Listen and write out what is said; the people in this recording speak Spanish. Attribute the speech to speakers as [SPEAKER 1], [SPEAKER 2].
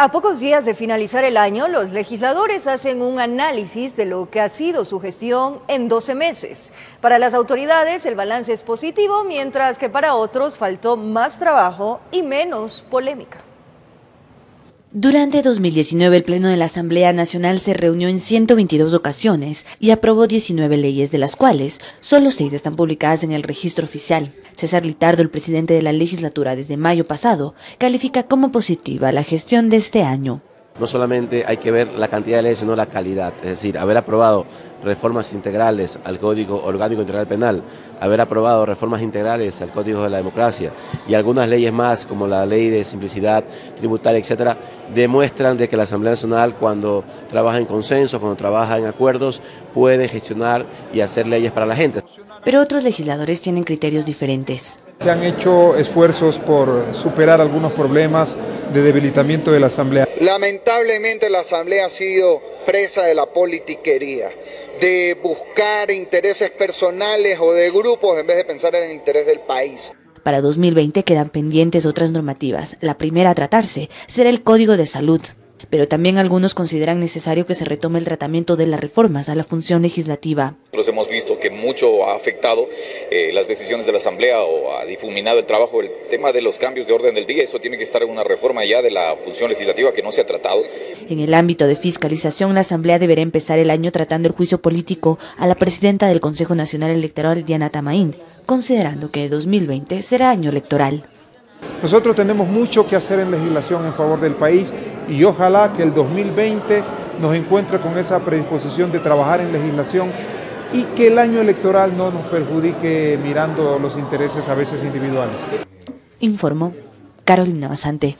[SPEAKER 1] A pocos días de finalizar el año, los legisladores hacen un análisis de lo que ha sido su gestión en 12 meses. Para las autoridades el balance es positivo, mientras que para otros faltó más trabajo y menos polémica.
[SPEAKER 2] Durante 2019, el Pleno de la Asamblea Nacional se reunió en 122 ocasiones y aprobó 19 leyes, de las cuales solo 6 están publicadas en el registro oficial. César Litardo, el presidente de la legislatura desde mayo pasado, califica como positiva la gestión de este año
[SPEAKER 3] no solamente hay que ver la cantidad de leyes, sino la calidad. Es decir, haber aprobado reformas integrales al Código Orgánico Integral Penal, haber aprobado reformas integrales al Código de la Democracia y algunas leyes más, como la ley de simplicidad tributaria, etcétera, demuestran de que la Asamblea Nacional, cuando trabaja en consenso, cuando trabaja en acuerdos, puede gestionar y hacer leyes para la gente.
[SPEAKER 2] Pero otros legisladores tienen criterios diferentes.
[SPEAKER 4] Se han hecho esfuerzos por superar algunos problemas de debilitamiento de la Asamblea.
[SPEAKER 5] Lamentablemente la Asamblea ha sido presa de la politiquería, de buscar intereses personales o de grupos en vez de pensar en el interés del país.
[SPEAKER 2] Para 2020 quedan pendientes otras normativas. La primera a tratarse será el Código de Salud pero también algunos consideran necesario que se retome el tratamiento de las reformas a la función legislativa.
[SPEAKER 6] Nosotros hemos visto que mucho ha afectado eh, las decisiones de la Asamblea o ha difuminado el trabajo, el tema de los cambios de orden del día, eso tiene que estar en una reforma ya de la función legislativa que no se ha tratado.
[SPEAKER 2] En el ámbito de fiscalización, la Asamblea deberá empezar el año tratando el juicio político a la presidenta del Consejo Nacional Electoral, Diana Tamaín, considerando que 2020 será año electoral.
[SPEAKER 4] Nosotros tenemos mucho que hacer en legislación en favor del país y ojalá que el 2020 nos encuentre con esa predisposición de trabajar en legislación y que el año electoral no nos perjudique mirando los intereses a veces individuales.
[SPEAKER 2] Informó Carolina Basante.